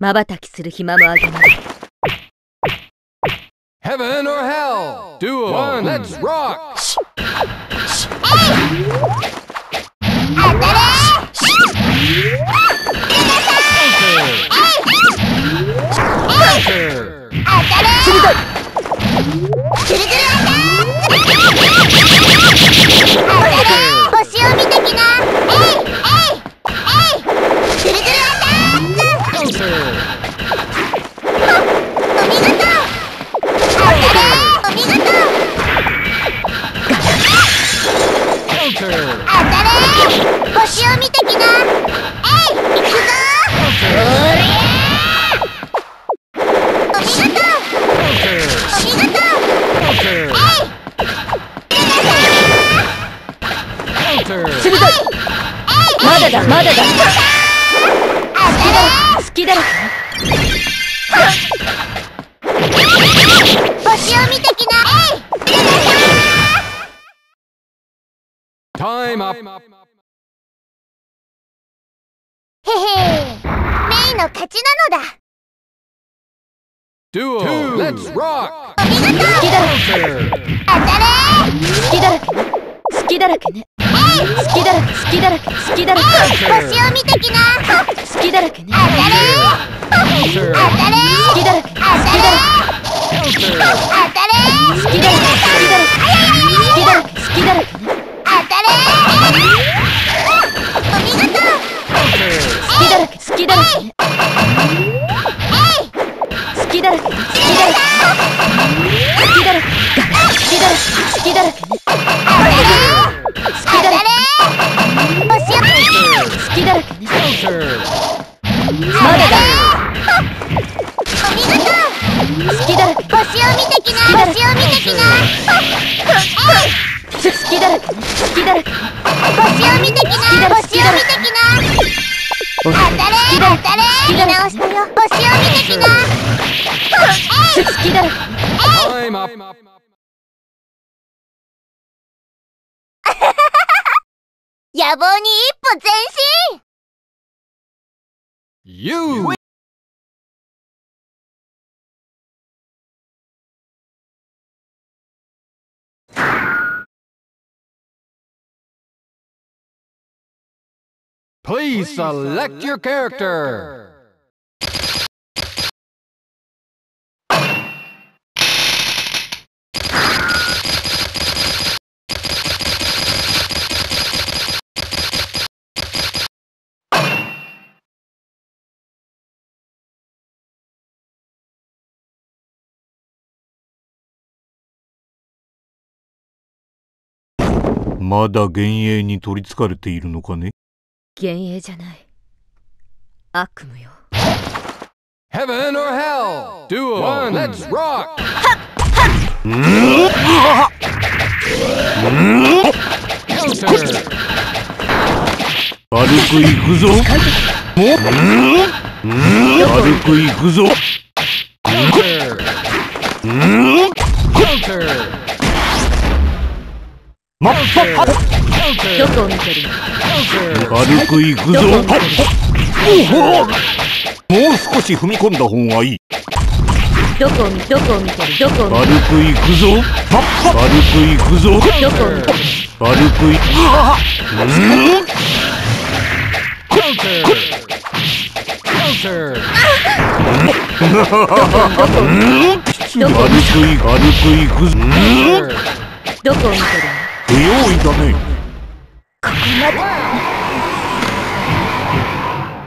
瞬きする暇もあげない Heaven or hell? Duo. One, let's rock. 星 Duo. Two, let's rock. お見事 Counter. 当たれ好きだらけね好きだらけね好きだらけ好きだらけ好きだらけ星を見てきな好きだらけね当たれ.当たれ好きだらけ好きだらけ Counter. 当たれ好きだらけ好きだらけ好きだらけ好きだらけね当たれお見事.好きだらけ好きだらけね好きだらけ好きだらけ好きだらけ好きだらけ好きだらけね好きだらけ星を好きだらけね Counter. まだだお見事好きだらけ星を見てきな星を見てきな好きだらけ好きだらけ星を見てきな直したよ星を見てきな好きだらけ Time up. 野望に一歩前進 You. Please select your character. まだ幻影に取りつかれているのかね幻影じゃない悪夢よ Heaven or hell? Duo. One, let's rock. く行くぞ軽く行くぞ Counter. Counter. まっぱ Counter. どこを見てるの軽く行くぞどこを見てるおほもう少し踏み込んだ方がいいどこを見どこを見てるどこを見て軽く行くぞ軽く行くぞるどこを見てる軽く行く Counter. Counter. 軽く行く軽く行くぞ Counter. どこを見てる？不用意だね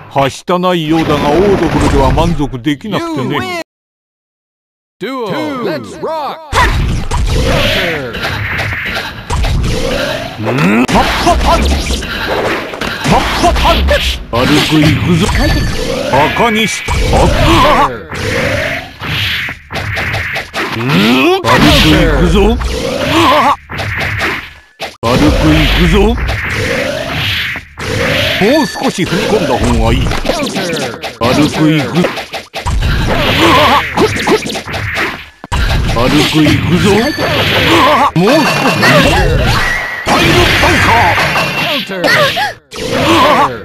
はしたないようだがオードブルでは満足できなくてね. Duo. Let's rock. Counter. マッパパンチマッパパンチ軽く行くぞもう少し踏み込んだ方がいい.軽く行く軽く行くぞもう少しパイルバンカー Counter. Counter.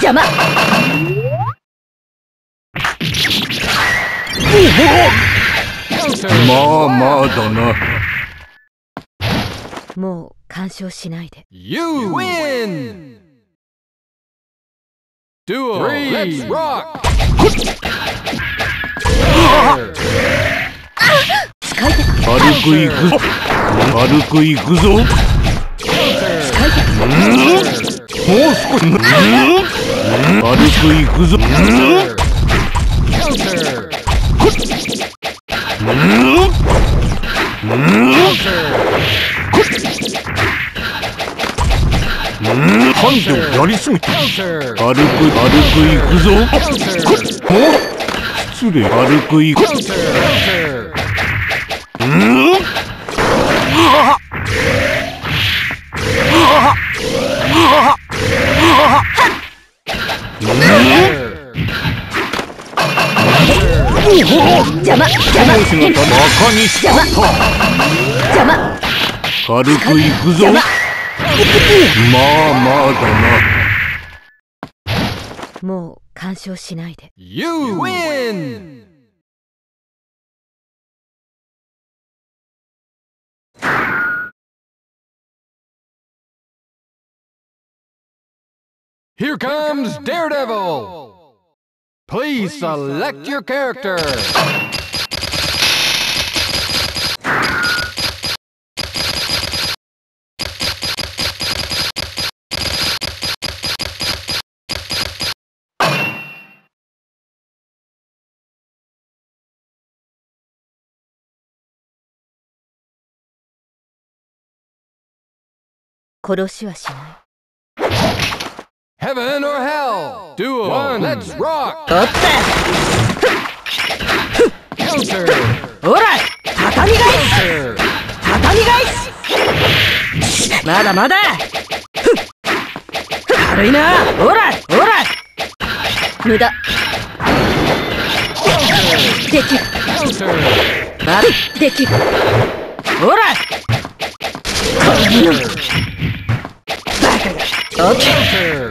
邪魔.まあまあだなもう干渉しないで You win. Three. Let's rock. 使い手くいくぞ軽くいくぞもう.少し軽くいくぞ Counter. Counter. 繁盛やりすぎた Counter. 軽く軽くいくぞ。お失礼。軽くいく。Counter. 邪魔邪魔邪魔軽くいくぞまあまあだなもう干渉しないで You win. Here comes Daredevil. Please select your character.「殺しはしない。Heaven or hell? Duo! One, let's rock! おったほら畳返し。畳返し。まだまだ。軽いな。ほらほら無駄。できる。まだできる。ほらこんな。のカがオッケー Counter.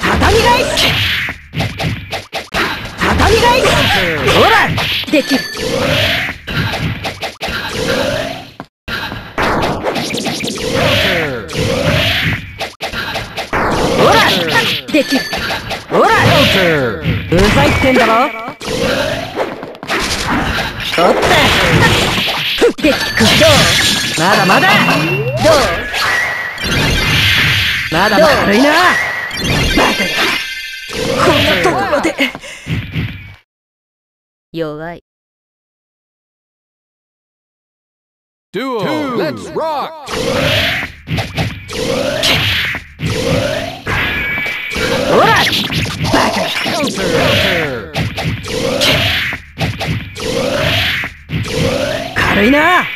畳畳ほら。できる.ほら。できる。ほら.うざいってんだろ。おって。できくどう？まだまだ。どう？まだまだ軽いなバカがこんなところで弱い Duel. Two. Let's rock. ほらバカ Counter. 軽いな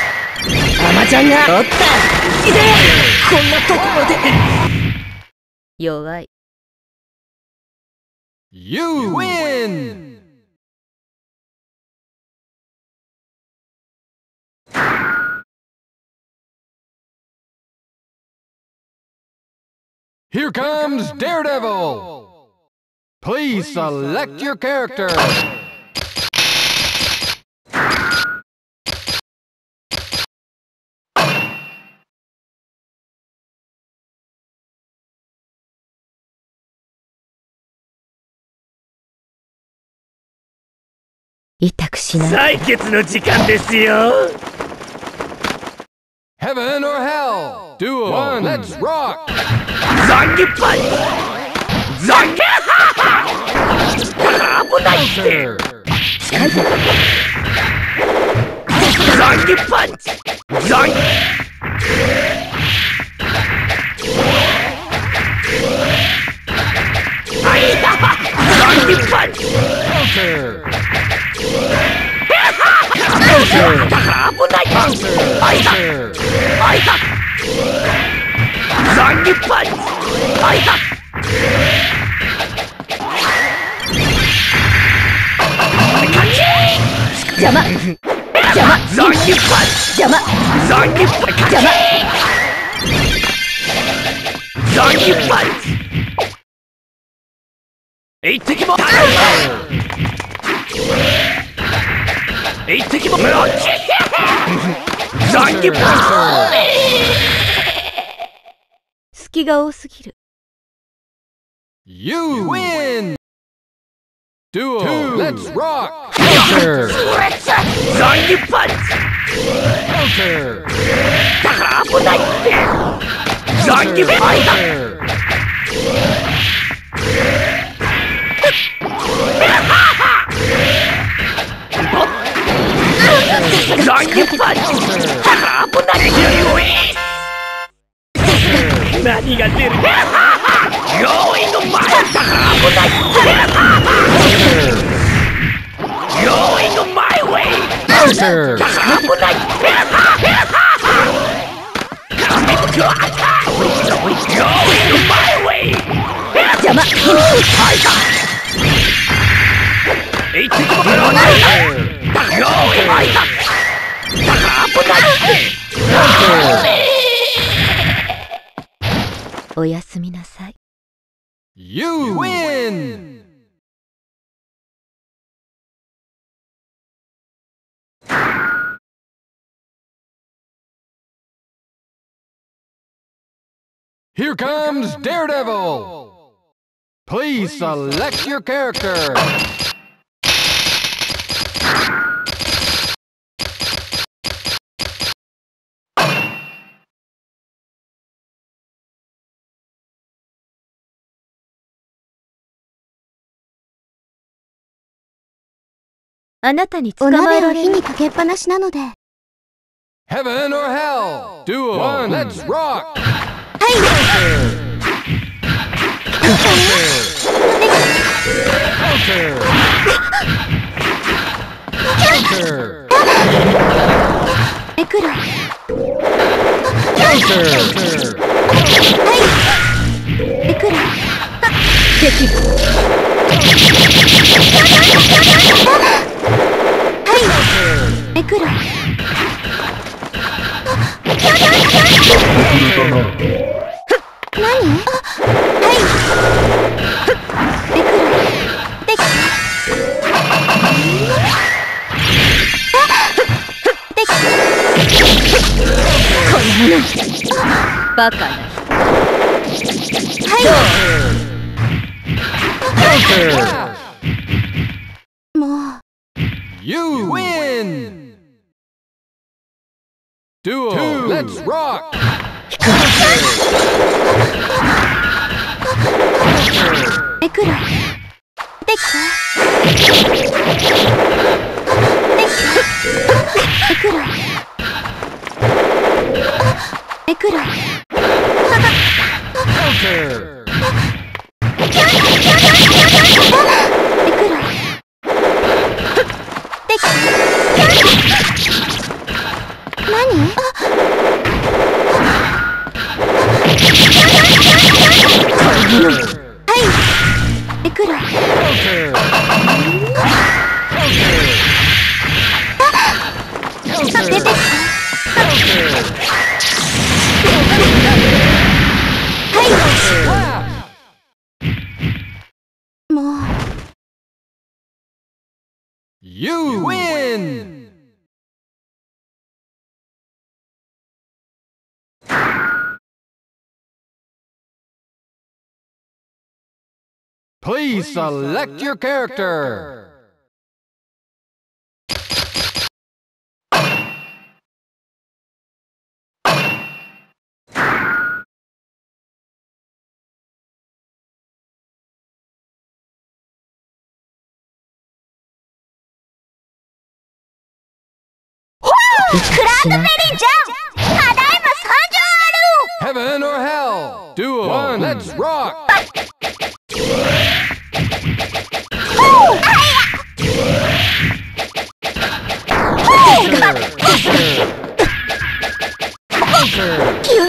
マちゃんがおったいでこんなところで弱い You win. Here comes Daredevil. Please select your character. – 痛くしない採血の時間ですよ Heaven or hell. Duel. One. Let's rock. 危ないって Counter. 残機パンチ残機あいた残機パンチ Counter. パン開いた開いた残留パンチ開いた邪魔邪魔残留パン邪魔残留パン邪魔残留パン一滴も一滴も残留パン隙が多すぎる You win! Two. Let's rock! Counter! チ残留パンチ Counter! だか何が出る用意の前だから危ない用意の前ウェイだから危ない用意の前ウェイ邪魔開いた一滴も食わい用意開いただから危ないおやすみなさい You win! Here comes Daredevil! Please select your character. あなたに捕おまえられる鍋を火にかけっぱなしなので Heaven or hell? Duel. One. Let's rock. Counter. Counter. めくる Counter. めくるできるめくる。何？はい。めくる。できできバカな。は.い You win. Duel. Two. Let's rock. めくるできたできためくるめくる Counter. めくるできた何？Please select your character. Heaven or hell? Duel. One. Let's rock. 気を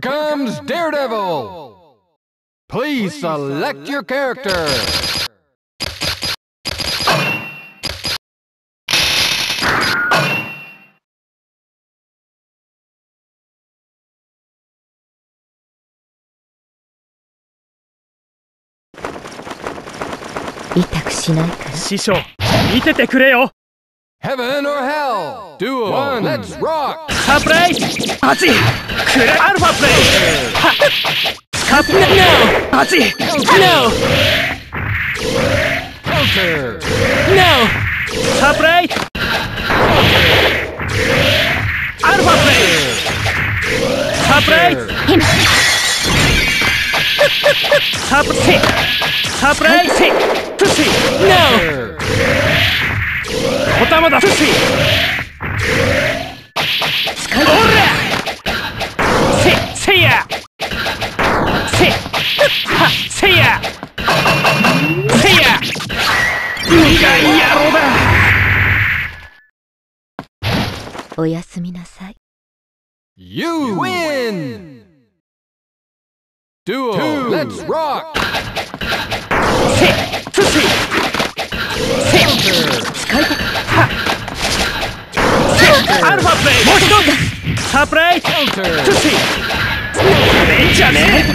Here comes Daredevil! Please select your character! 痛くしないから師匠見ててくれよ Heaven or Hell! Duo, One, let's rock! サプライズ8クラアルファプレイはカップ NO 8 NO Counter! NO サプライズアルファプレイサプライズサプセサプライズセプシ NO Counter! おたまだプシ使いおら。せせいや。せはせいや。せいや無害野郎だ。手おやすみなさい。You win! Duo, let let's rock! せプシせ Counter! 使い手アルファプレイもう一つサプライズ Counter! プシめんじゃねえ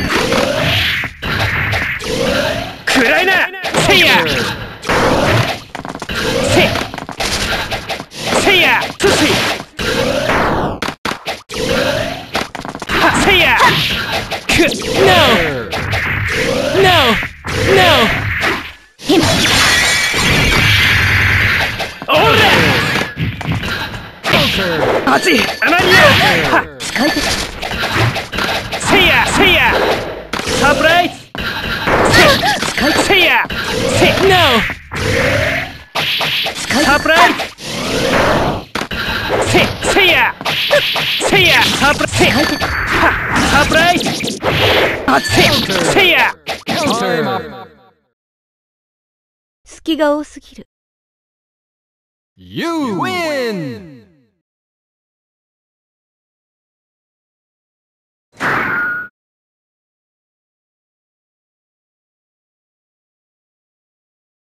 くらいなせいやせせいやプシはせいやく NO No! No! オーラ熱いアマニア使い手せいやせいやサプライズ使い手せいやせ No! サプライズせせいやせいやサプライズせはサプライズせせいや Time up. 隙が多すぎる You win!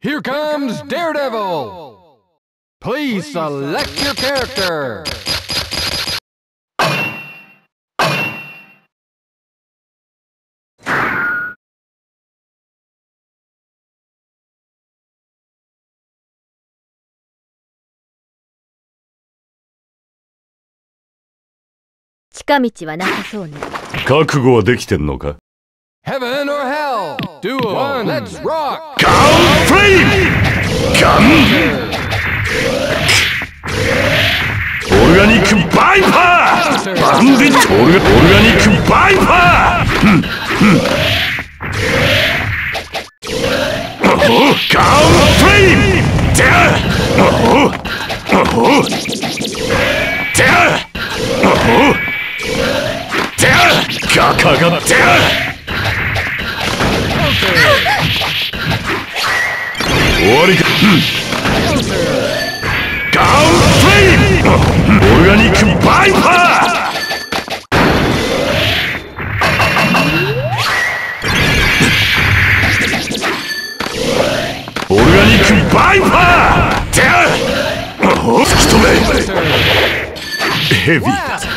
Here comes Daredevil! Please select your character! 近道はなさそうね。覚悟はできてんのか？Heaven or hell! Duo! One, let's rock! ガンフレイムガンオルガニックバイパーバンディットオルガオルガニックバイパーガンフレイムガカガてあ終わりかガンフレイムオルガニックバイパーオルガニックバイパーてあお突き止めヘビーだ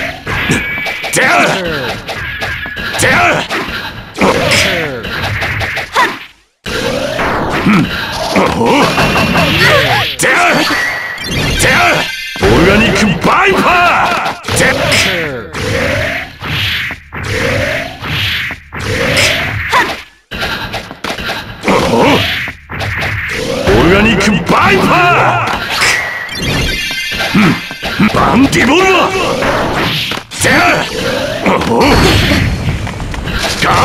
バックてあガンフレイムバンディットねねおてあてあてあてあオルガニックバイパーバンディボルバーてあおほガン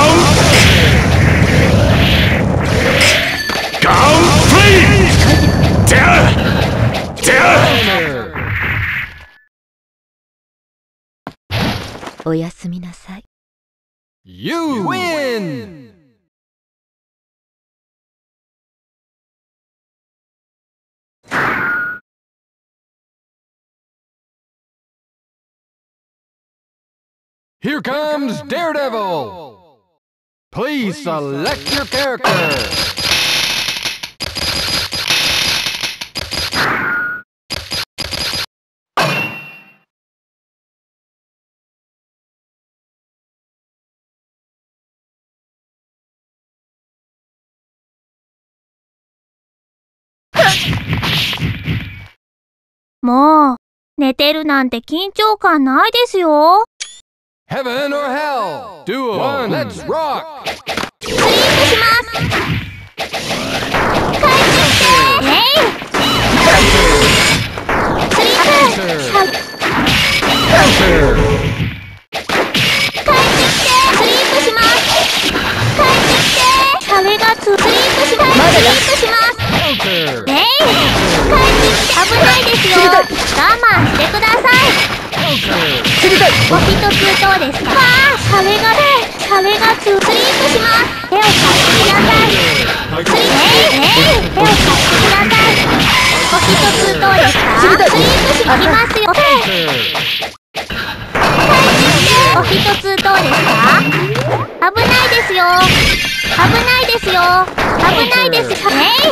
ガンフレイムてあてあおやすみなさい You win! Here comes Daredevil! Please select your character! もう、寝てるなんて緊張感ないですよ。Heaven or hell! Duo! One, let's rock! スリープします。帰ってきてねいスリープさ帰ってきてスリープします帰ってきてがつスリープしますスリープしますねい帰ってきて危ないですよ我慢してくださいお一つどうですかわあ壁がねシャレがスリープします手を貸してくださいスリープね手を貸してくださいお一つどうですかスリープしますよお一つどうですか？危ないですよ。危ないですよ。危ないです。えい！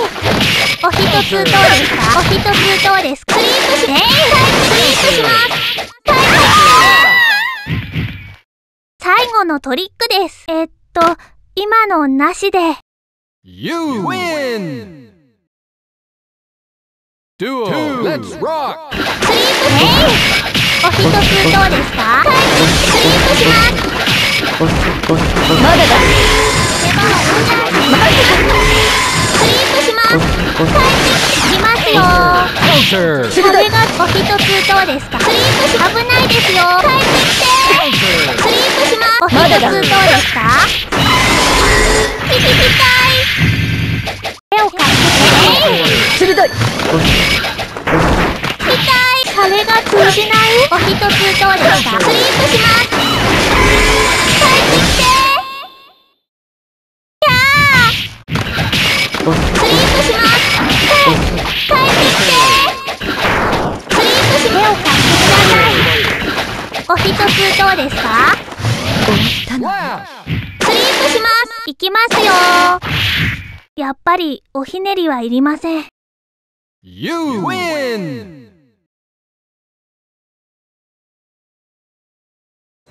お一つどうですか？お一つどうですか？スリープしえいスリープします。最後のトリックです。えっと今のなしで。You win! Duo, let's rock! スリープえいお一つどうですかスリープしますまだだスリープします帰ってきますよそれがお一つどうですかスリープし危ないですよ帰ってきてスリープします。お一つどうですかひひひたい手を貸して鋭いないお一つどうです。かスリープします。帰ってきて。スリープします帰ってきて。スリープし手を貸してくださいお一つどうです。か Flash! スリープします。行きますよ。やっぱりおひねりはいりません。You win!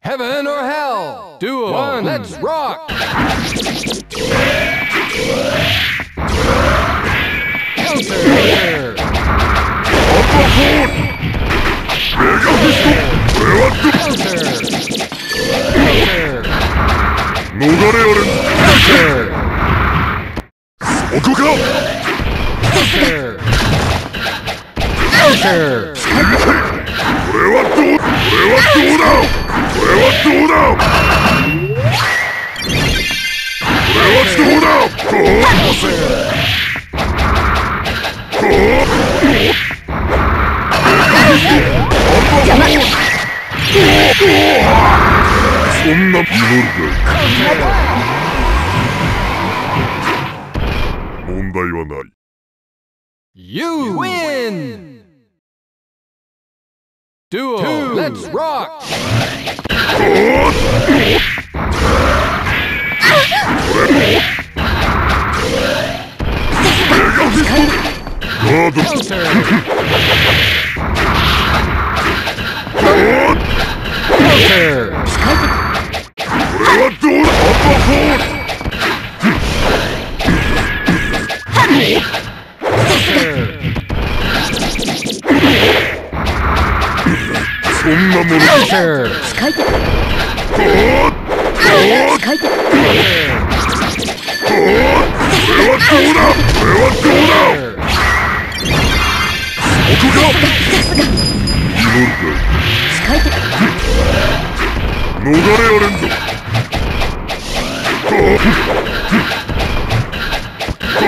Heaven or hell? Duo, one, let's rock! Counter! Counter! Counter! 逃れられん Counter! そこか Counter! Counter! これはどうこれはどうだこれはどうだこれはどうだこうそんな祈るか問題はない You win! Duo, let let's rock! ガードそんなもの Counter! 使い手おー使い手これはどうだこれはどうだ Counter! 奥が使い手逃れられんぞお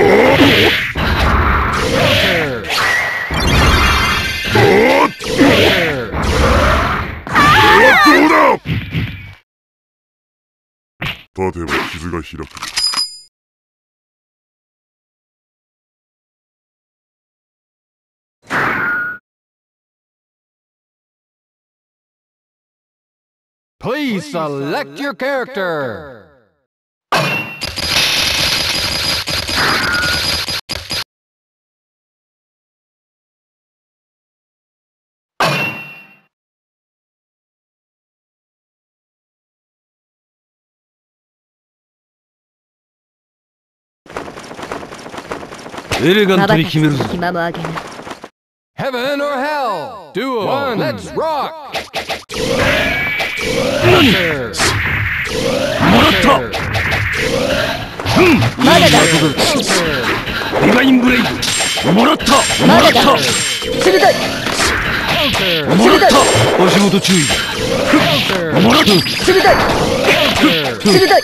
Please select your character. まばたきする暇もあげない Heaven or hell? Duo, one, let's rock! Counter! もらった。Counter! まだだ!ディバインブレイド。もらった。まだだ。鋭い!もらった。足元注意!もらった。鋭い。鋭い.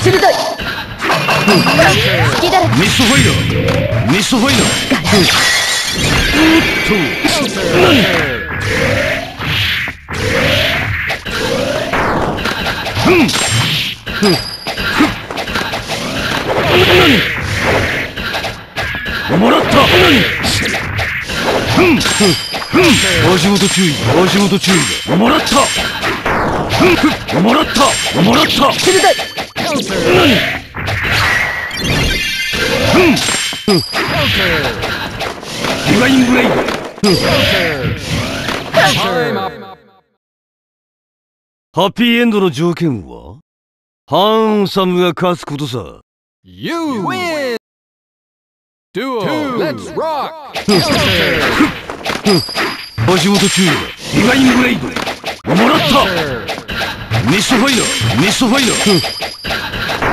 鋭い。隙だらけミストファイナーミストファイナー Counter. もらった足元注意足元注意だもらったもらったもらった鋭いディバインブレイド Time up. ハッピーエンドの条件は？ハンサムが勝つことさ。You win. Duel. Let's rock. 元注意だディバインブレイドもらった.ミストファイナーミストファイナー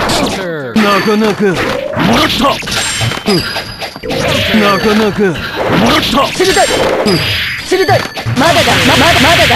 Counter. ーなかなかもらった。なかなかもらった。鋭い。鋭い。まだだ。ままだまだだ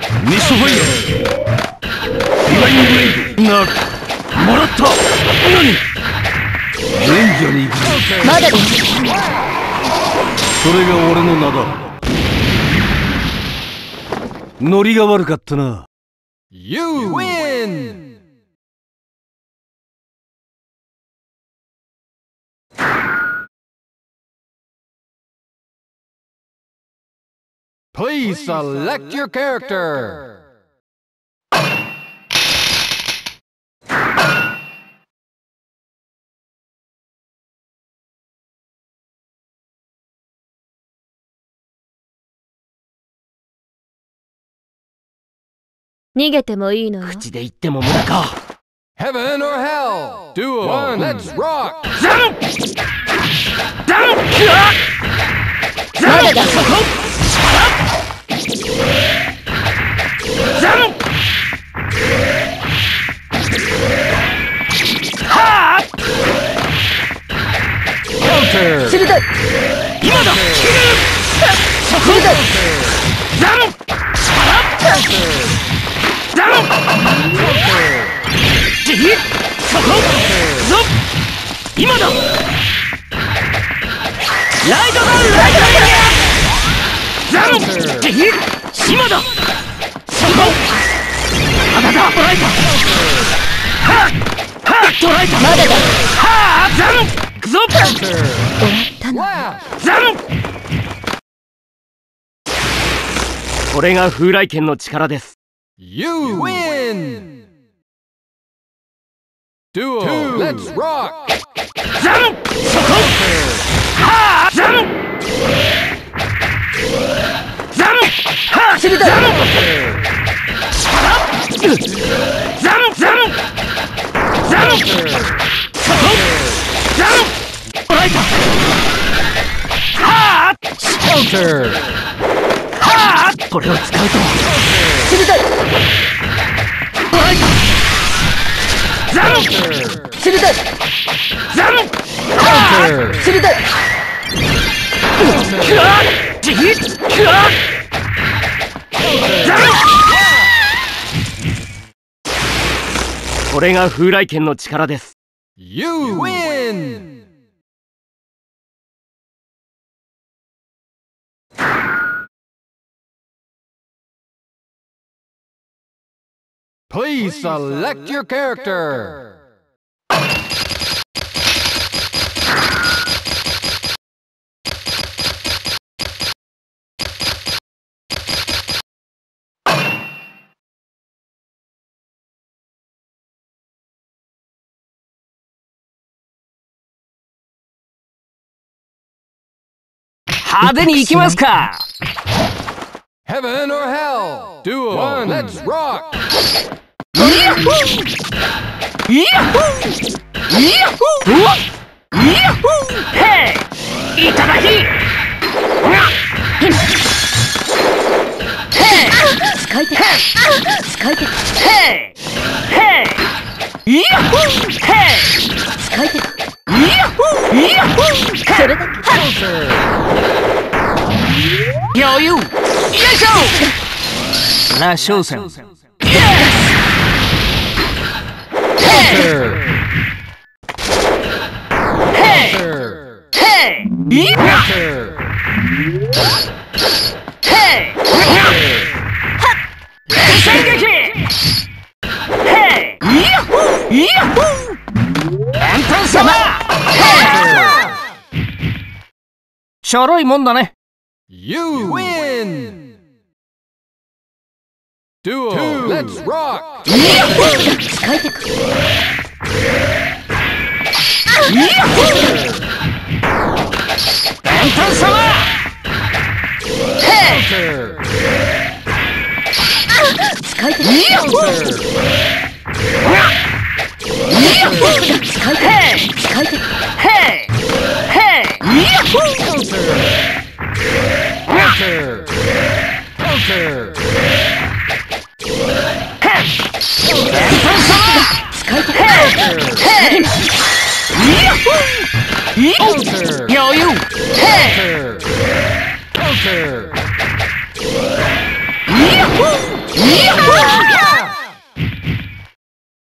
ミスファイラーディバインブレイドなもらった何？レンジャーに行くまだだそれが俺の名だノリが悪かったな You win. Please select your character. 逃げてもいいのよ口で言っても無駄か Heaven or hell. Duo. One. Let's rock. まだ。だ。鋭 Counter. い今だ鋭い今だライトだライト Counter. 今だまだだ捉えたはっはっ捉えたまだだはっザン行くぞザンこれが風来剣の力です You win. Duo. Two. Let's rock. ザンそこはっザンザンはっこれを使うと。鋭い捉えたい。ザン Counter. 鋭い。くわっじひくわっザンこれが風来剣の力です。You win. Please select your character. 派手に行きますか Heaven or hell. Duo. One. Let's rock. Yahoo! Yahoo! Yahoo! Yahoo! Hey! Itadaki! Hey! Hey! Hey! Yahoo! Hey! Yahoo! Yahoo! それだけ。余裕。よいしょ。ラ商戦 Counter. ヘイ Counter. ヘイイヤッ Counter. ヘイ戦撃ヘイイヤッホーイヤッホーエントン様ヘイしょろいもんだね You win. Duo. Let's rock. Counter. Counter. Counter.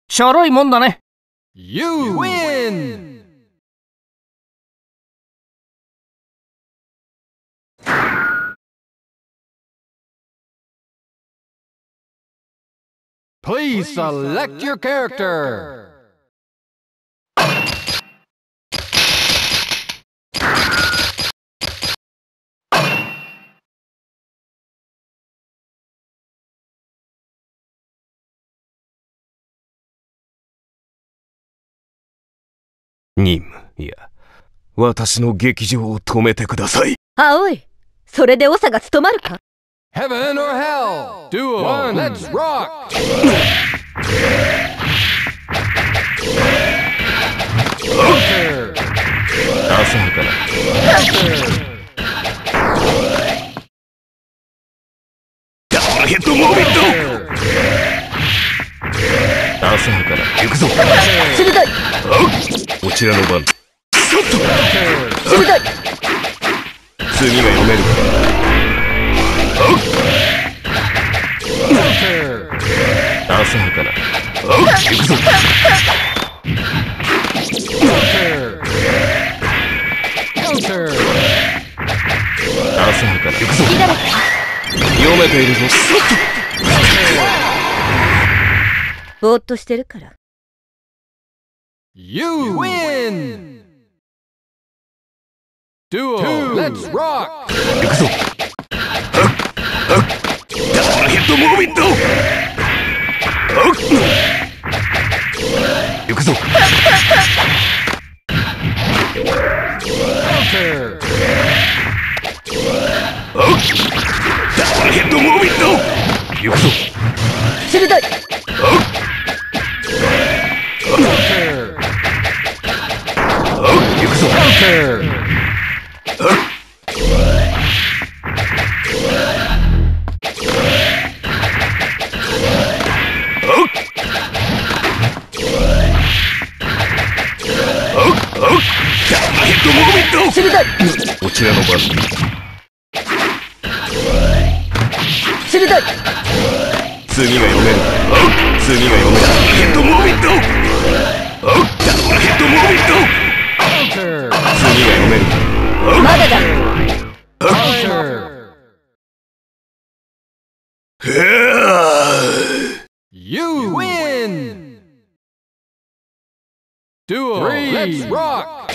シャロいもんだね You win. Please select your character. 任務いや私の劇場を止めてください。葵それで長が務まるか？Heaven or hell. Duo. One. Let's rock. モービン Counter. ト浅はかな行くぞ鋭いこちらの番 Counter. 鋭い次が読める Counter. 浅はかな。行くぞ。Counter. Counter. 浅はかな行くぞ読めているぞぼーっとしてるから You win. Duo. Let's rock. 行くぞヘッドモービント行くぞ。Counter. ダブルヘッドモービント行くぞ。鋭い Counter. 行くぞ。ビント鋭いこちらの番鋭い次が読める次が読めるヘッドモービントダブルヘッドモービント.次が読めるまだだ.へー You win. Duo. Let's rock.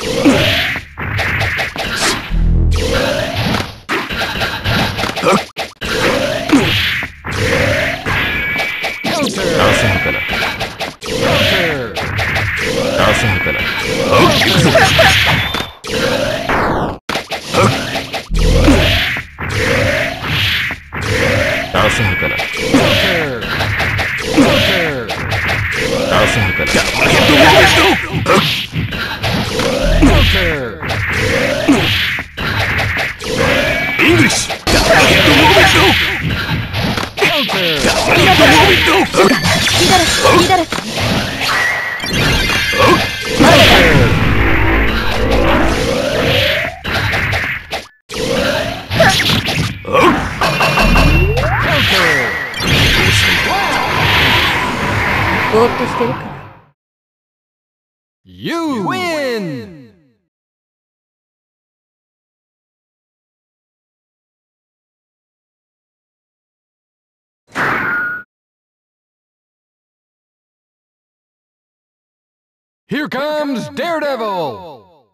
Here comes Daredevil!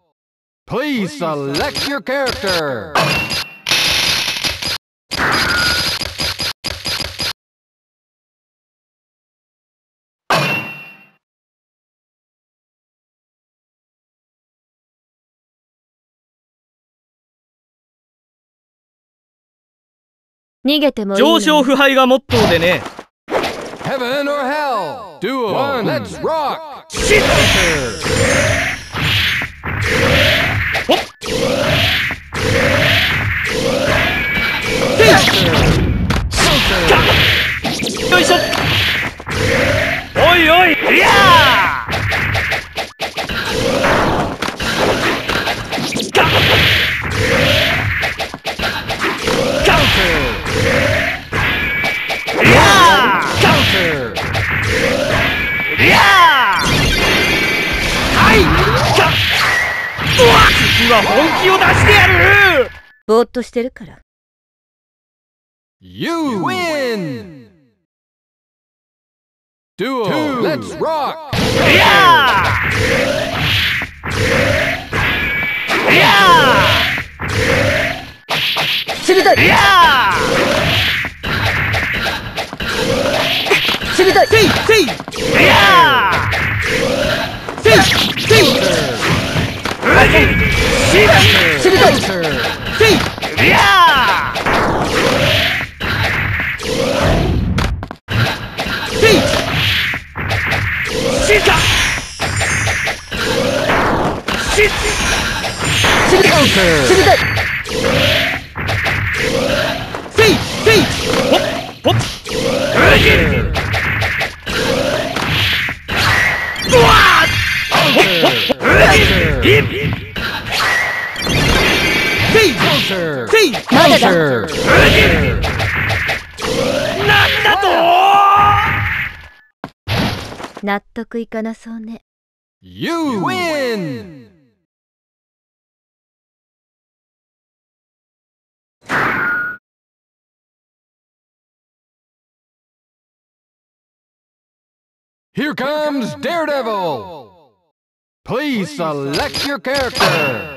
Please select your character! 逃げてもいいの上昇腐敗がモットーでね Heaven or hell! Duo! One, let's rock! シッ Counter! よいしょおいおいいやーいや Counter! ーは本気を出してやる。ぼーっとしてるから You win! Duo! Two, let's rock! いやーいや鋭いーいや鋭いーいやーせいせいうじしば鋭い Counter! せいいやーせいしかし Counter! 鋭いせいせいほっほっうじうわー Counter! いせい Counter! せいまだだ Counter! なんだと納得いかなそうね You win! Here comes Daredevil! Please select your character!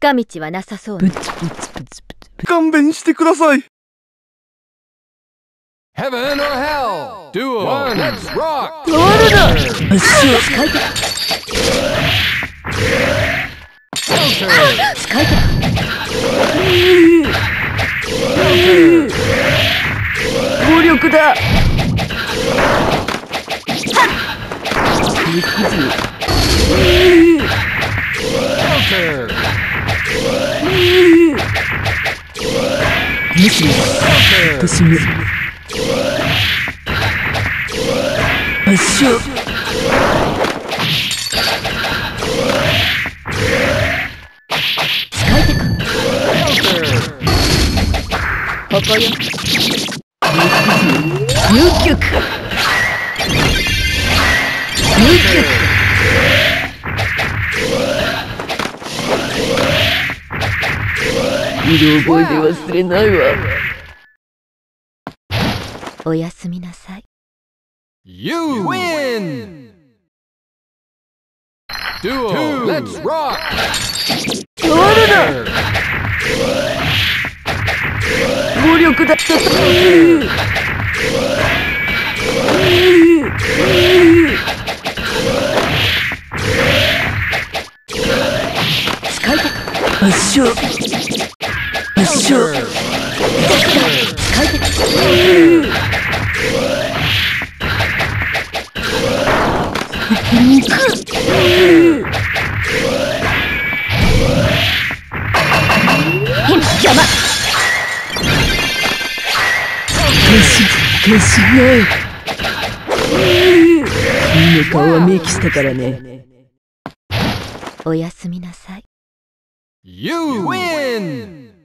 近道はなさそうね勘弁してください。Heaven or Hell Duo Let's Rock. ゴールド。使い手使い手暴力だ。いくぜ Counter! Counter! 私も足を使色覚えで忘れないわおやすみなさい You win! Duo! Two, let's rock! 終わるな Counter! 暴力だった使いたか足からね。おやすみなさい You win!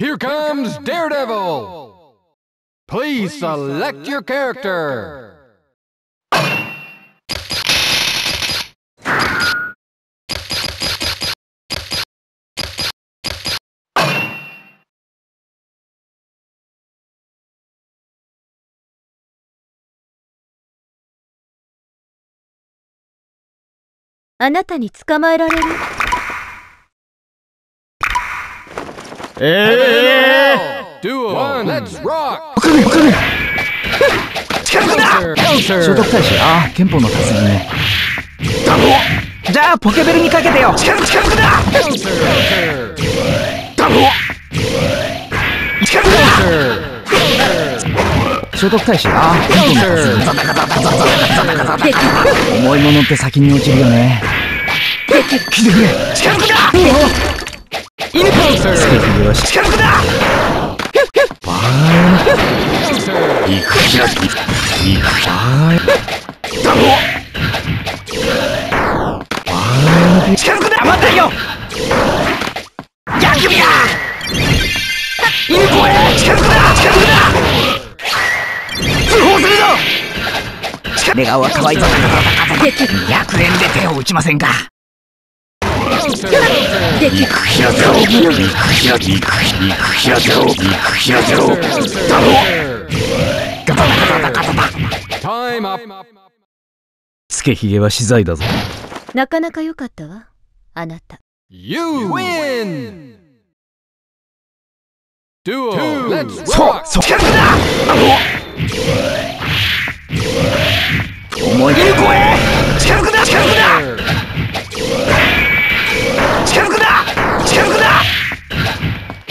Here comes Daredevil! Please select your character. あなたに捕まえられる え Duo, one, let's rock! 近くだ Counter! 聖徳太子ああ憲法の達人ね。だろじゃあポケベルにかけてよ。近く近くだ!だろ近くだ!聖徳太子ああ憲法の達人。重いものって先に落ちるよね。来てくれ。近くだ犬スケヒゲはし近くだ Counter! いくひらきいくひだろ近くだ黙ったよ逆ギや犬子へ近くだ近くだ通報するぞ寝顔は可愛いぞ200円で手を打ちませんかつけひげは資材だぞ。なかなか良かったわ。あなた。You win! Duo, let's そう rock! そう近くだ重い犬子へ近くだ近くだ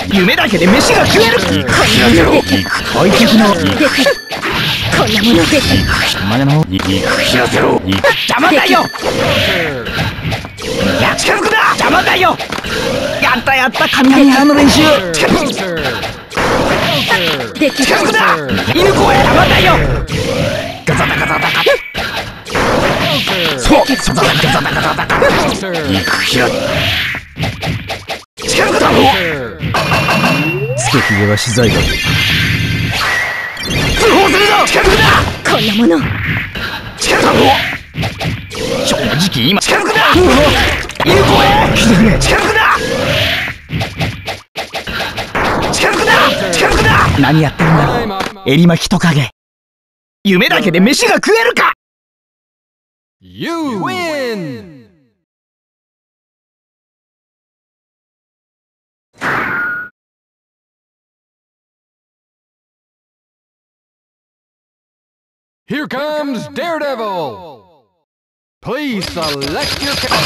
夢だけで飯が食える。こんなものできお前の。いくひらゼロいく邪魔だよ Counter! 近くだ邪魔だよやったやった神谷原の練習近くだ Counter! 犬邪魔だよガザダガザダガ!そうガザダガザダガくひらつけひげは資材だ。ぞ通報するぞ近くだこんなもの。近くだ正直今。近くだ犬子へ来てくれ近くだ近くだ近くだ何やってるんだろう。up! 襟巻きトカゲ。夢だけで飯が食えるか。You win! Here comes Daredevil! Please select your ca-「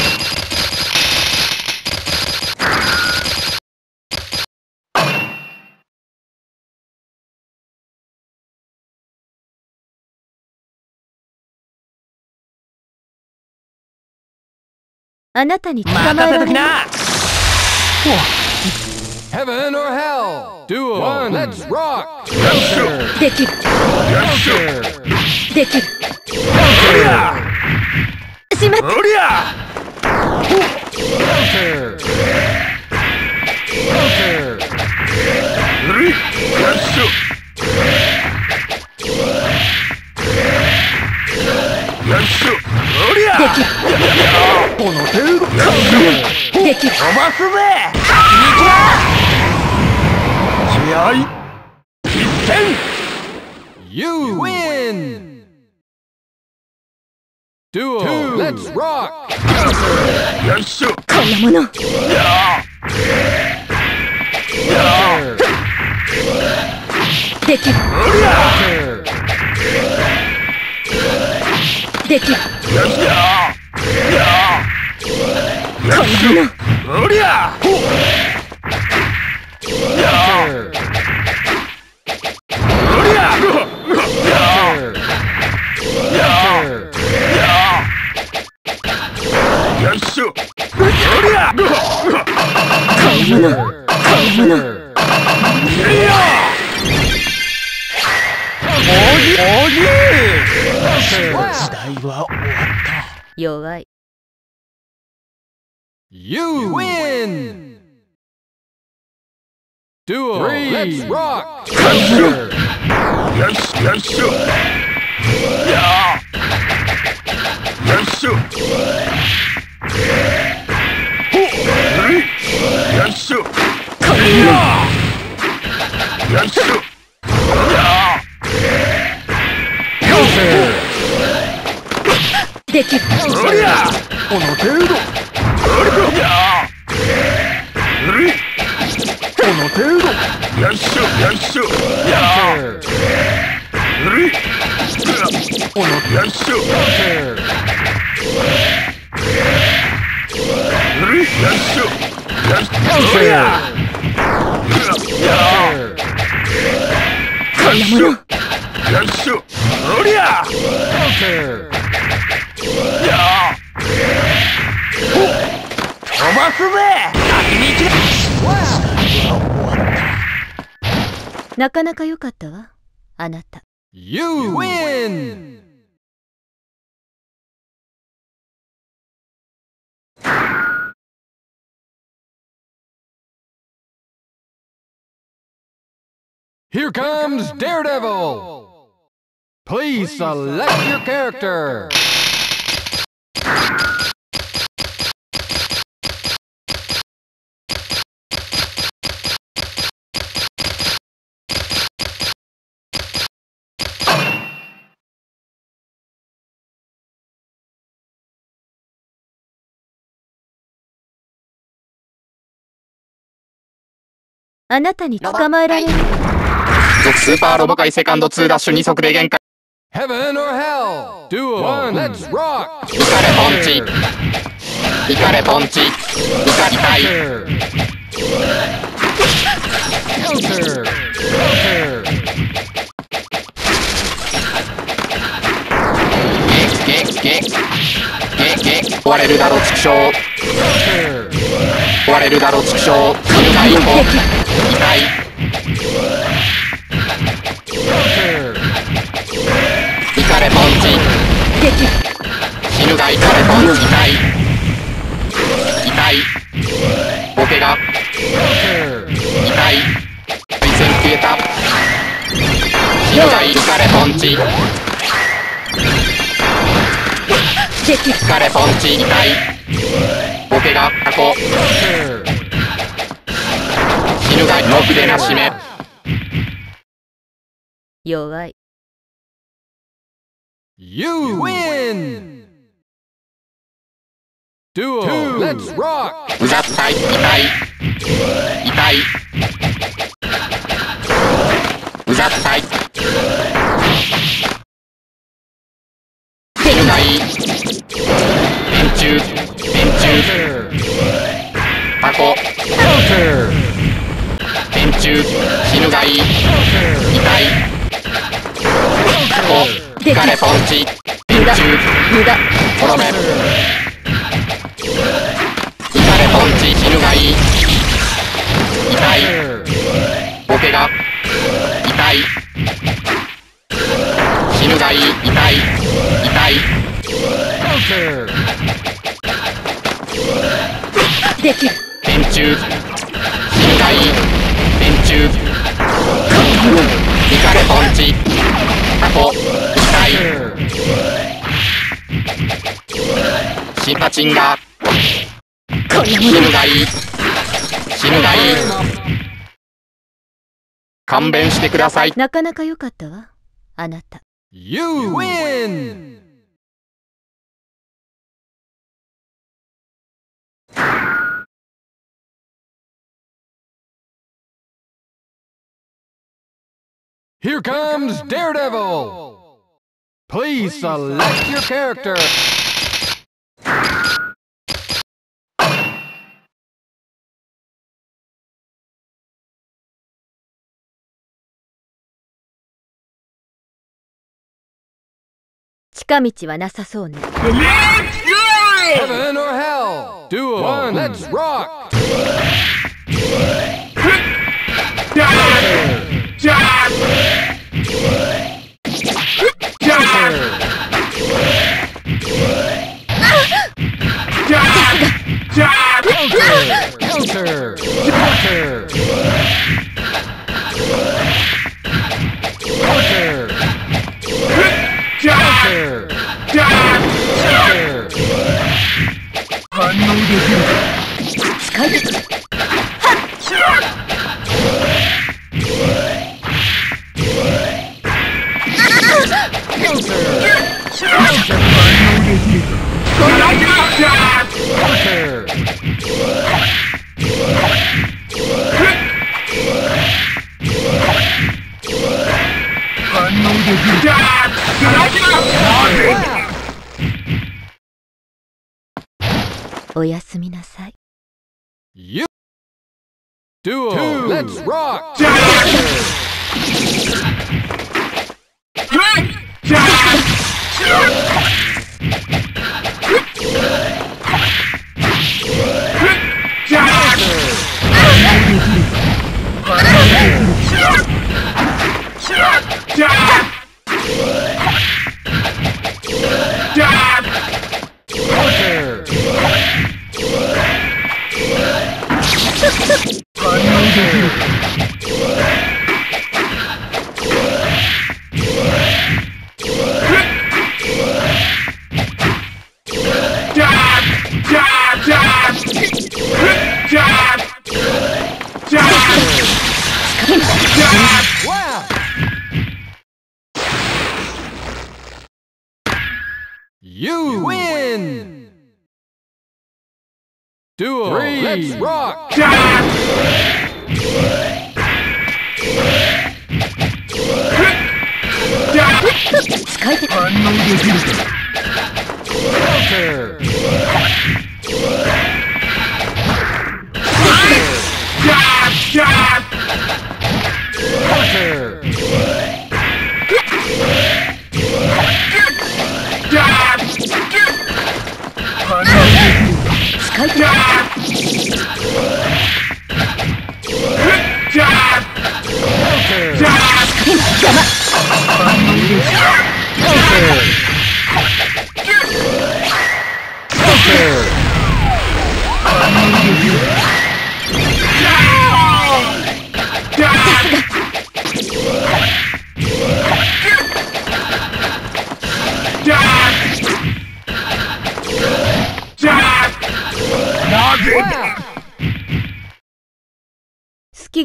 あなたに捕まえられる」Heaven or Hell! Duo, one, let's rock! Counter! できる Counter! できる Counter! しまっおりゃ Counter! Counter! うるいよっしょおりゃこの程度できる飛ばすぜ気合い一点 You win! Duo, let's rock! よっしょこんなもの!できる!できるよっしゃこんなものおりゃ Counter! おりゃ Counter! Counter! よっしょおりゃ Counter. 弱いしょやあよしょほっよしょよしょやあ Counter. できるおりゃこの程度おりゃこの程度よっしょよっしょやあなかなか良かったわあなた。You win. Here comes Daredevil. Please select your character. あなたに捕まえられる続スーパーロボ界セカンド2ダッシュ2速で限界 Heaven or hell? Duel. One. Let's rock. イカレポンチイカレポンチイカ痛い Counter. Counter. Counter. ゲゲゲゲゲ壊れるだろ畜生.壊れるだろ畜生痛い痛い Counter. イカレポンチ死ぬがイカレポンチ痛い痛いボケが痛い配線消えた死ぬがイカレポンチイできるカレポンチ痛いボケがタコ Counter. 死ぬがろくでなしめ弱い You win. Two. Let's rock. うざったい痛い痛いカレポンチ電無駄。柱無駄。滅べイカレポンチ死ぬがいい。痛い.ボケが痛い。死ぬがいい。痛い。痛い.できる電柱死ぬがいい電柱。イカレポンチタコシンパチンがこんなもの死ぬがいい死ぬがいい勘弁してくださいなかなか良かったわあなた You win. Here comes Daredevil. Please select your character. 近道はなさそうね。Heaven or hell! Duo! One, let's rock! Counter! Counter! Counter! 反応できるか。使い Duo. Let's rock. Let's rock.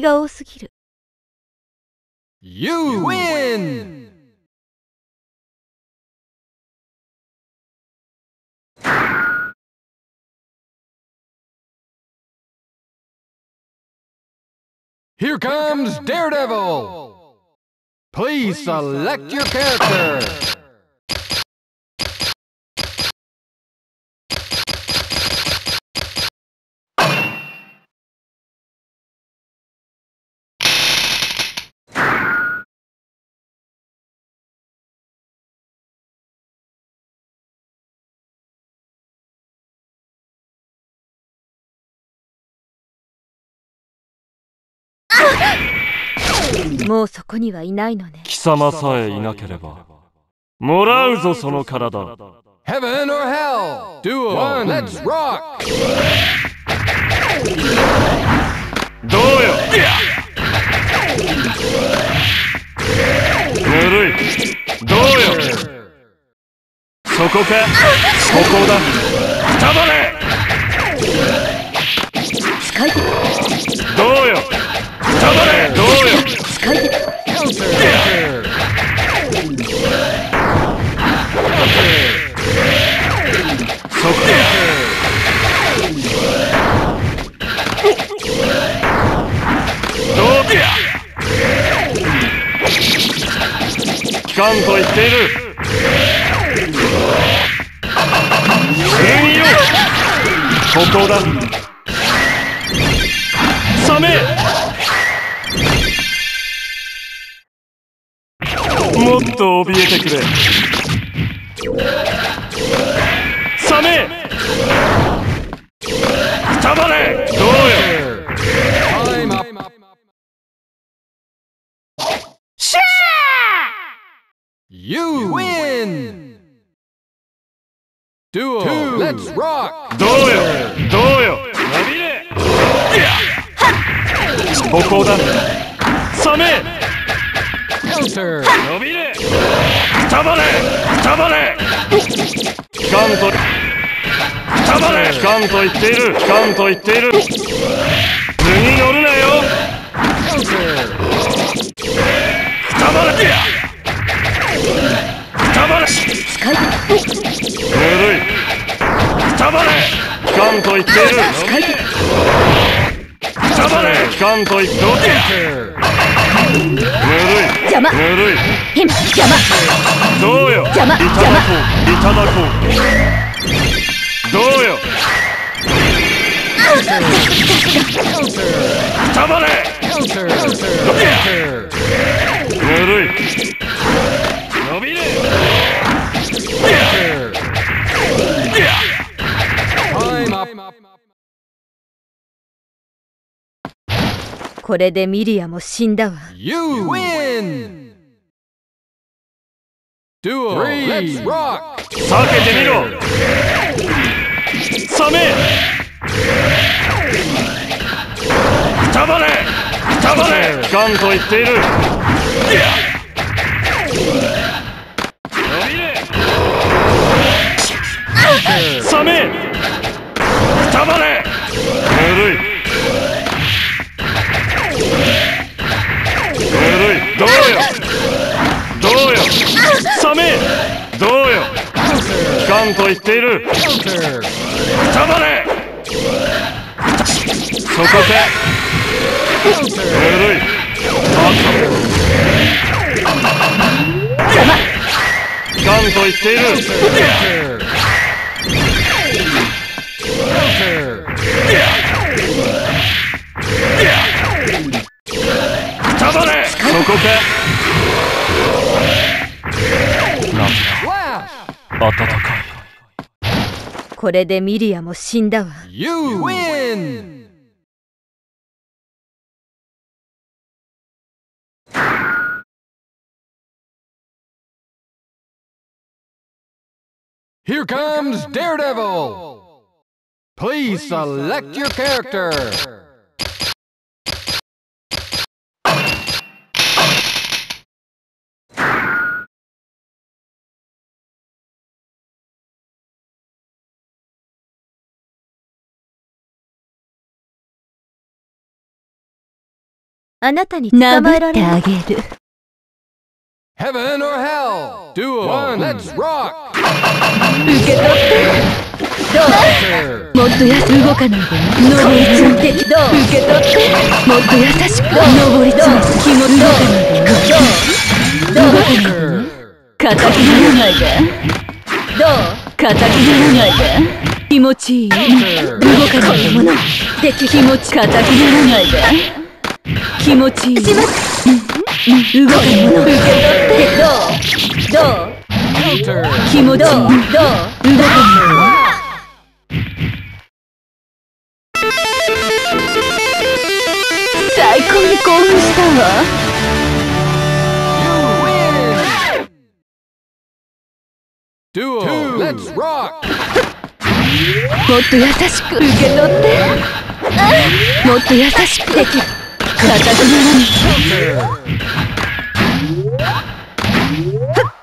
隙が多すぎる You win. Here comes Daredevil. Please select your character. ? もうそこにはいないのね。貴様さえいなければ。もらうぞその体。Heaven or hell. Duo. One. Let's rock. どうよ。ぬるい。どうよ。そこか。ここだ。くたばれ使い手どうよよ使い手 Counter. Counter. そこどうや聞かんと言っている全員よここだサメと怯えてくれ。サメ。くたばれ。どうよ。Time up. You win. Duo. Let's rock. どうよ。どうよ。伸びれ。ここだサメ Counter. 伸びれくたばれくたばれ聞かんと。くたばれ聞かんと言っている。聞かんと言っている。図に乗るなよ.くたばれくたばれぬるい。くたばれ聞かんと言っている使い手くたばれ聞かガンと言ってどう Enter. 邪魔ぬるい。ぬるい。変邪魔。どうよ。邪魔いただこう。いただこう。どうよ。ばれ.ぬるい。伸びる。Counter. Time up. これでミリアも死んだわ。You win. Duel. Let's rock. 避けてみろ。サメくたばれ。くたばれ。ガンと言っている。伸びれサメくたばれ。ぬるいどうよ？どうよ？サメ！どうよ？機関と言っている.くたばれ！そこか？ぬるい。機関と言っている.くたばれ！そこか Flash. 暖かいこれでミリアも死んだわ You win. Here comes Daredevil. Please select your character. あなたに捕まえられあげる。Heaven or hell? Duel. One. Let's rock. 受け取って。どう？もっとやす動かないで登り詰めてどう？受け取ってもっと優しく登り詰めて気も動かないでどう？動かないでくならないでどう？硬くならないで気持ちいい動.かないでき気持ち硬くならないで気持ちいい。します動かないもの受け取ってどう？どう？気持ちいいどう？動かない最高に興奮したわ You win. Duel. Two. Let's rock. もっと優しく受け取ってもっと優しくでき硬くならない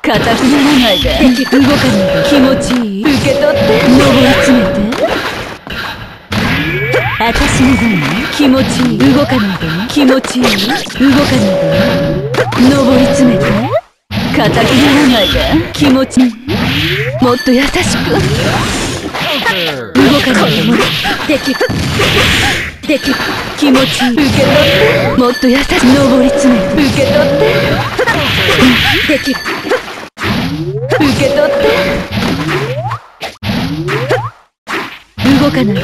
硬くならないで動かないで気持ちいい。受け取って。登り詰めて。私の分ね気持ちいい。動かないで気持ちいい動かないで。ね登り詰めて硬くならないで。気持ちいい。もっと優しく。動かないで。もできる。できる。気持ちいい受け取って。もっと優しく登り詰めて。受け取って。でき受け取って。動かない。で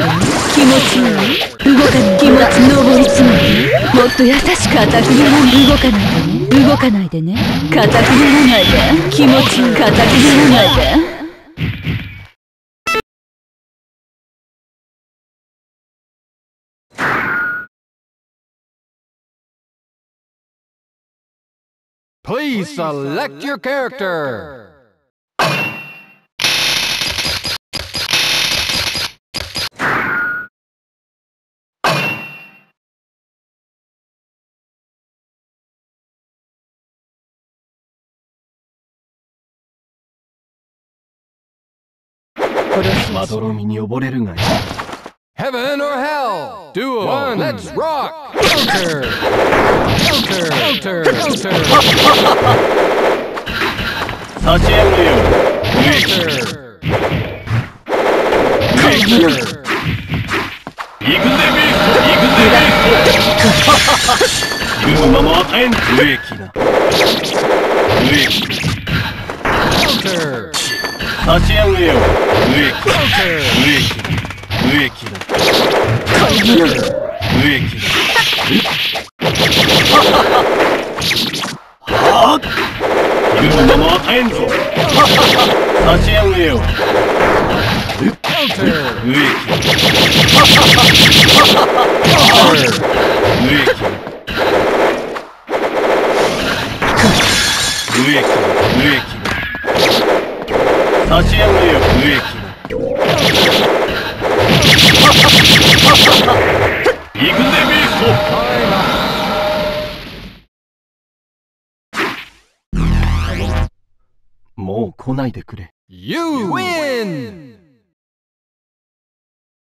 気持ちい。い動かない。気持ち登り詰めてもっと優しく硬くならない。動かない。でね動かないでね。硬くならないで。気持ち。いい硬くならないで。Please select your character. Heaven or hell. Duel. One. Let's rock. Counter. Counter. Counter. Counter. 立ち上がるよ Counter. Counter. 行くぜビー行くぜビー言う間も与えん無益な無益 Counter. 上げよう無益無益無益だ無益だはあ言う間も与えんぞ立ち上げよう Counter. 無益無益無益無益立ち上げよ無益行くぜビースト.もう来ないでくれ You win.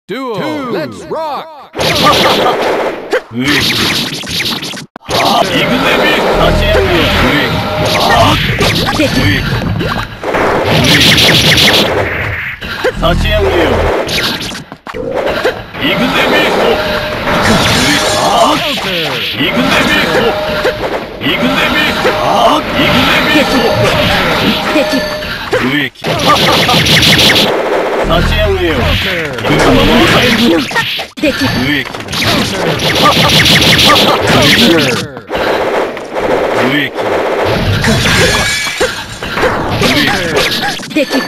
Duo. Let's rock. 行くぜビー立ち上げよ無益はあ無益無益立ち上げよ行くぜビースト行くぜビースト行くぜビーストああ行くぜビースト無益立ち上げよ Counter. 言う間も与えんぞできる無益 Counter. 無益無益できる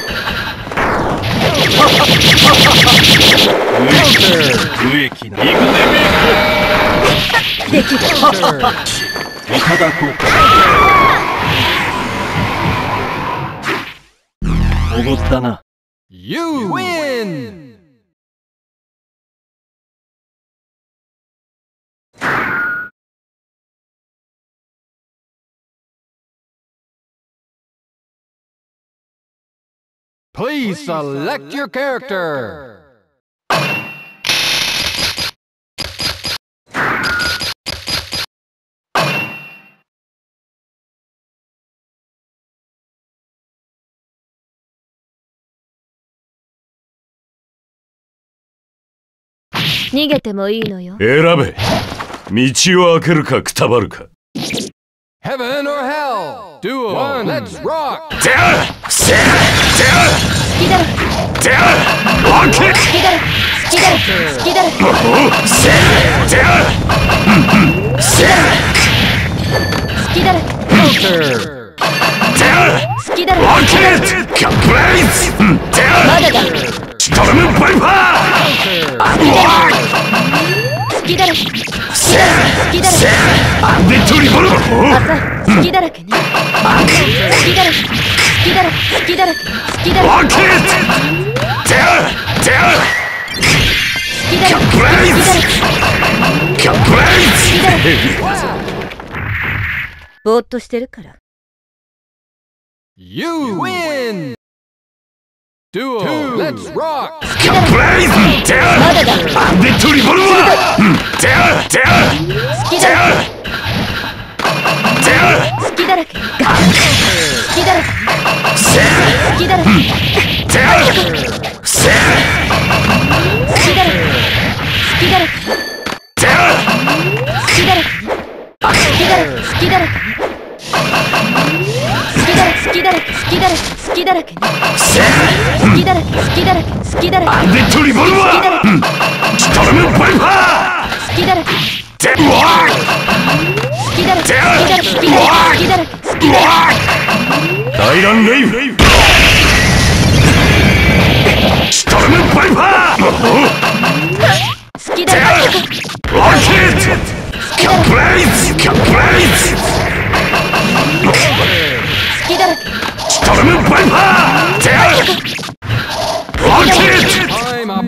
無益な行くぜビーできる Counter. ストいただこうかおごったな You win. Please select your character. 逃げてもいいのよ選べ道を開けるかくたばるか Heaven or hell. Duo. One. Let's rock. てあせて好きだろあてあオッケー好きだろ好きだろ好きだろおせてあせ好きだろ Counter. てあ好きだろオッケーカプライズてあまだだストロムバイパー好きだろせ好きだろせアンデッドリボ好きだらけね好きだろ好きだろ好きだらけ好きだろオッケーてあてあ好きだろカプライズカプライズぼーっとしてるから You win. Duo. Two. Let's rock. カプライズてあまだだアンデッドリボルはてあてあ好きだろてあ好きだらけ好きだらけせ好きだらけ好きだらけ好きだらけてあ好きだらけ好きだらけ好きだらけだらけ好きだらけ好きだらけ。好きだらけ好きだらけアンデッドリボルはストロムバイパー好きだらけ。好きだらけ。好きだらけ。好きだらけ好きだらけ大乱レイブストロムバイパー好きだらけオッケーカプライズカプライズ好きだらけ。ストロムバイパーてあオッケ up.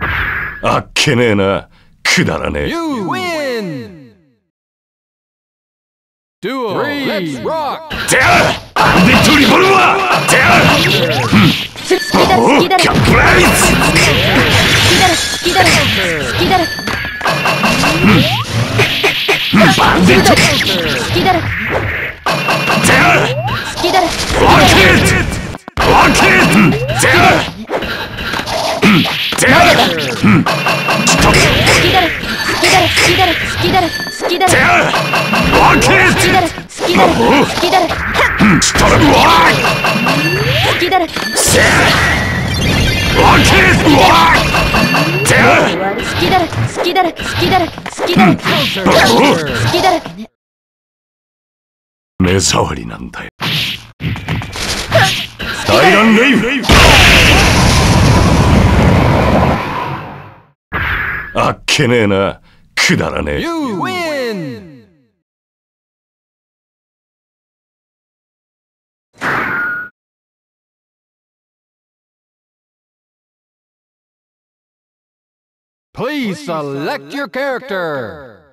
ーあっけねえなくだらねえ You win. Duo. Let's rock. てあアンデッドリボルはてあ好きだ好きだらけカプライズ好きだらけ好きだらけ好きだらけアンデッド好きだらけてあ好きだらけオッケーオッケーてあてあスト好きだ好きだてらわけ好きだら好きだら好きだらしたらうわ好きだらせわけうわて好きだら好きだら好きだら好きだら Counter. 好きだらけね目障りなんだよ大乱レイあっけねえなくだらねえ You win. Please select your character.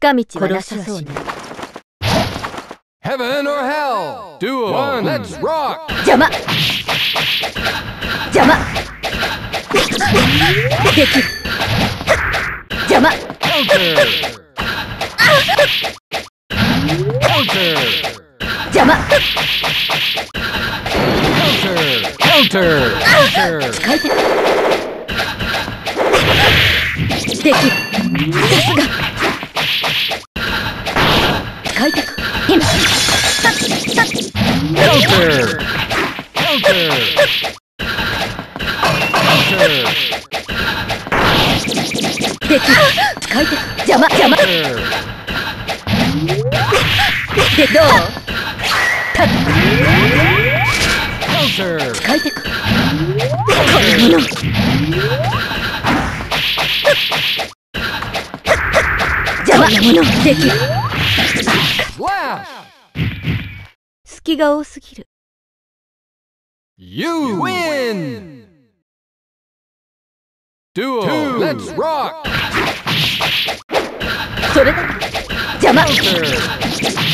近道はなさそうね Heaven or hell. Duo. One. Let's rock. 邪魔邪魔できる邪魔 Counter. Counter. 邪魔 Counter. Counter. Counter. 変えてできるさすが変えてく今 Counter. Counter. Counter. できる変えてく邪魔邪魔でどうた Counter. 変えてくこのもの邪魔なものできる隙が多すぎる You win. Duo. Let's rock. それだ邪魔.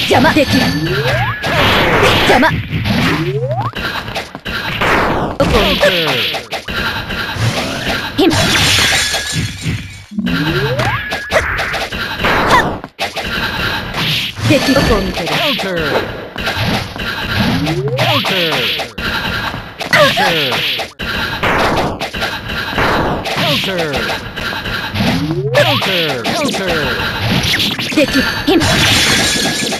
邪魔できる邪魔.今できるどこを見てる Counter. できひん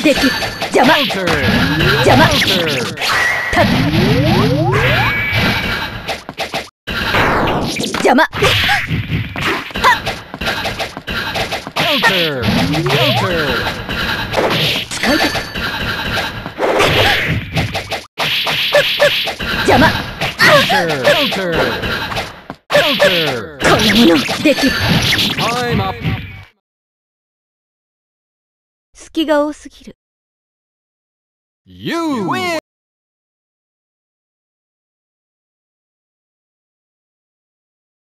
でき邪魔。邪魔。たっ邪魔。はっ隙が多すぎる。You win!